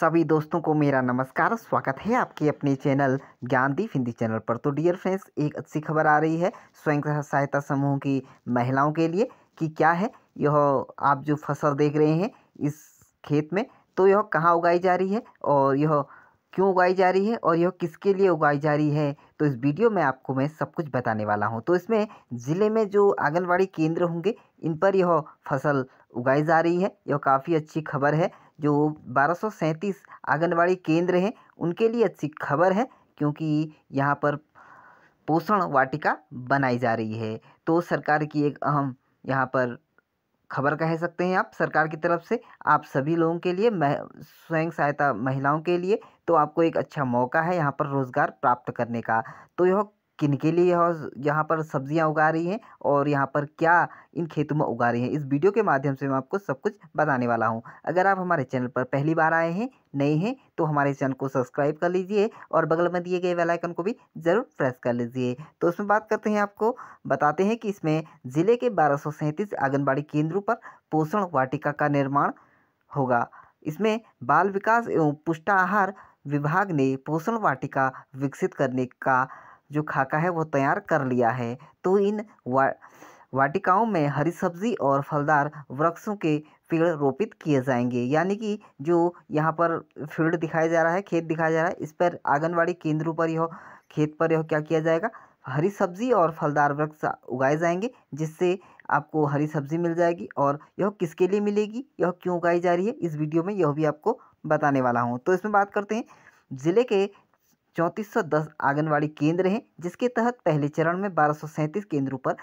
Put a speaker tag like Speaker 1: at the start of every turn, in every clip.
Speaker 1: सभी दोस्तों को मेरा नमस्कार, स्वागत है आपके अपने चैनल ज्ञानदीप हिंदी चैनल पर। तो डियर फ्रेंड्स एक अच्छी खबर आ रही है स्वयं सहायता समूह की महिलाओं के लिए कि क्या है? यह आप जो फ़सल देख रहे हैं इस खेत में तो यह कहाँ उगाई जा रही है और यह क्यों उगाई जा रही है और यह किसके लिए उगाई जा रही है? तो इस वीडियो में आपको मैं सब कुछ बताने वाला हूँ। तो इसमें ज़िले में जो आंगनबाड़ी केंद्र होंगे, इन पर यह फ़सल उगाई जा रही है। यह काफ़ी अच्छी खबर है जो बारह आंगनबाड़ी केंद्र हैं, उनके लिए अच्छी खबर है क्योंकि यहाँ पर पोषण वाटिका बनाई जा रही है। तो सरकार की एक अहम यहाँ पर खबर कह सकते हैं आप, सरकार की तरफ़ से आप सभी लोगों के लिए स्वयं सहायता महिलाओं के लिए तो आपको एक अच्छा मौका है यहाँ पर रोज़गार प्राप्त करने का। तो यह किन के लिए यह यहाँ पर सब्ज़ियाँ उगा रही हैं और यहाँ पर क्या इन खेतों में उगा रही हैं? इस वीडियो के माध्यम से मैं आपको सब कुछ बताने वाला हूँ। अगर आप हमारे चैनल पर पहली बार आए हैं, नए हैं तो हमारे चैनल को सब्सक्राइब कर लीजिए और बगल में दिए गए बेल आइकन को भी ज़रूर प्रेस कर लीजिए। तो उसमें बात करते हैं आपको, बताते हैं कि इसमें ज़िले के बारह आंगनबाड़ी केंद्रों पर पोषण वाटिका का निर्माण होगा। इसमें बाल विकास एवं पुष्टाहार विभाग ने पोषण वाटिका विकसित करने का जो खाका है, वो तैयार कर लिया है। तो इन वा, वाटिकाओं में हरी सब्ज़ी और फलदार वृक्षों के पेड़ रोपित किए जाएँगे। यानी कि जो यहाँ पर फ़ील्ड दिखाया जा रहा है, खेत दिखाया जा रहा है, इस पर आंगनबाड़ी केंद्रों पर यह, खेत पर यह क्या किया जाएगा? हरी सब्ज़ी और फलदार वृक्ष उगाए जाएँगे, जिससे आपको हरी सब्ज़ी मिल जाएगी और यह किसके लिए मिलेगी? यह क्यों उगाई जा रही है? इस वीडियो में यह भी आपको बताने वाला हूँ। तो इसमें बात करते हैं। ज़िले के चौंतीस आंगनबाड़ी केंद्र हैं, जिसके तहत पहले चरण में बारह केंद्रों पर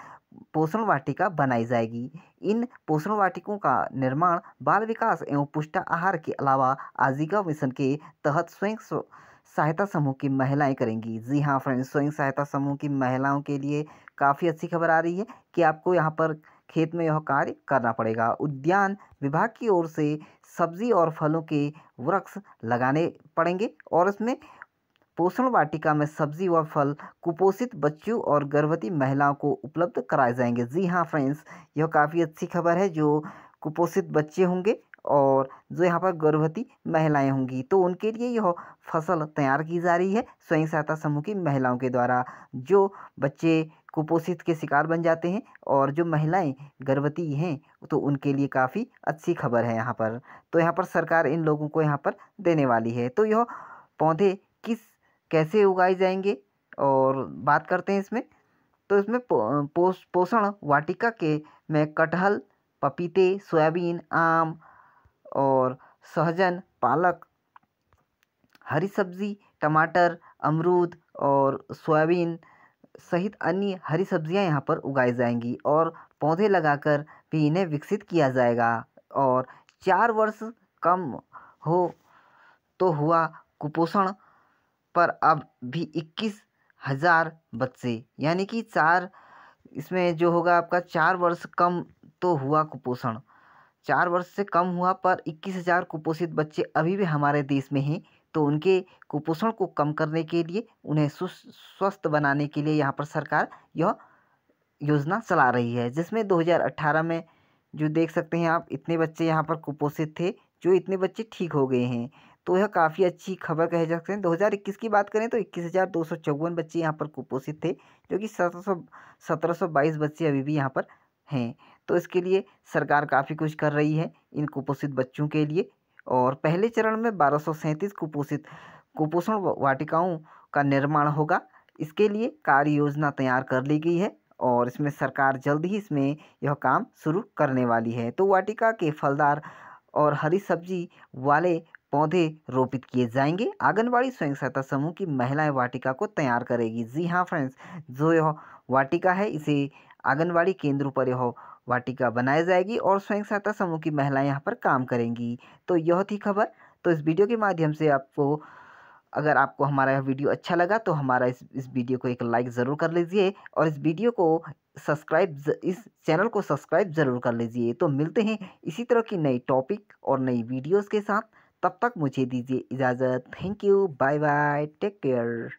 Speaker 1: पोषण वाटिका बनाई जाएगी। इन पोषण वाटिकों का निर्माण बाल विकास एवं पुष्टा आहार के अलावा आजीविका मिशन के तहत स्वयं सहायता समूह की महिलाएँ करेंगी। जी हाँ फ्रेंड्स, स्वयं सहायता समूह की महिलाओं के लिए काफ़ी अच्छी खबर आ रही है कि आपको यहाँ पर खेत में यह कार्य करना पड़ेगा। उद्यान विभाग की ओर से सब्ज़ी और फलों के वृक्ष लगाने पड़ेंगे और इसमें पोषण वाटिका में सब्ज़ी व फल कुपोषित बच्चों और गर्भवती महिलाओं को उपलब्ध कराए जाएँगे। जी हाँ फ्रेंड्स, यह काफ़ी अच्छी खबर है जो कुपोषित बच्चे होंगे और जो यहाँ पर गर्भवती महिलाएँ होंगी। तो उनके लिए यह फ़सल तैयार की जा रही है स्वयं सहायता समूह की महिलाओं के द्वारा। जो बच्चे कुपोषित के शिकार बन जाते हैं और जो महिलाएँ गर्भवती हैं तो उनके लिए काफ़ी अच्छी खबर है यहाँ पर। तो यहाँ पर सरकार इन लोगों को यहाँ पर देने वाली है। तो यह पौधे किस कैसे उगाए जाएँगे? और बात करते हैं इसमें। तो इसमें पोष पोषण वाटिका के में कटहल, पपीते, सोयाबीन, आम और सहजन, पालक, हरी सब्ज़ी, टमाटर, अमरूद और सोयाबीन सहित अन्य हरी सब्ज़ियाँ यहाँ पर उगाई जाएँगी और पौधे लगाकर भी इन्हें विकसित किया जाएगा। और चार वर्ष कम हो तो हुआ कुपोषण पर अब भी इक्कीस हज़ार बच्चे, यानी कि चार, इसमें जो होगा आपका चार वर्ष कम तो हुआ कुपोषण। चार वर्ष से कम हुआ पर इक्कीस हज़ार कुपोषित बच्चे अभी भी हमारे देश में हैं तो उनके कुपोषण को कम करने के लिए, उन्हें स्वस्थ बनाने के लिए यहाँ पर सरकार यह योजना चला रही है, जिसमें 2018 में जो देख सकते हैं आप, इतने बच्चे यहाँ पर कुपोषित थे, जो इतने बच्चे ठीक हो गए हैं। तो यह काफ़ी अच्छी खबर कहे जा सकते हैं। दो हज़ार इक्कीस की बात करें तो इक्कीस हज़ार दो सौ चौवन बच्चे यहाँ पर कुपोषित थे, जो कि सत्रह सौ सत्रह सौ बाईस बच्चे अभी भी यहाँ पर हैं। तो इसके लिए सरकार काफ़ी कुछ कर रही है इन कुपोषित बच्चों के लिए। और पहले चरण में बारह सौ सैंतीस कुपोषित, कुपोषण वाटिकाओं का निर्माण होगा। इसके लिए कार्य योजना तैयार कर ली गई है और इसमें सरकार जल्द ही इसमें यह काम शुरू करने वाली है। तो वाटिका के फलदार और हरी सब्ज़ी वाले पौधे रोपित किए जाएँगे। आंगनबाड़ी स्वयं सहायता समूह की महिलाएँ वाटिका को तैयार करेगी। जी हाँ फ्रेंड्स, जो यह वाटिका है, इसे आंगनबाड़ी केंद्रों पर यह वाटिका बनाई जाएगी और स्वयं सहायता समूह की महिलाएँ यहाँ पर काम करेंगी। तो यह थी खबर। तो इस वीडियो के माध्यम से आपको, अगर आपको हमारा यह वीडियो अच्छा लगा तो हमारा इस इस वीडियो को एक लाइक ज़रूर कर लीजिए और इस वीडियो को सब्सक्राइब इस चैनल को सब्सक्राइब ज़रूर कर लीजिए। तो मिलते हैं इसी तरह की नई टॉपिक और नई वीडियोज़ के साथ। तब तक मुझे दीजिए इजाज़त। Thank you bye bye take care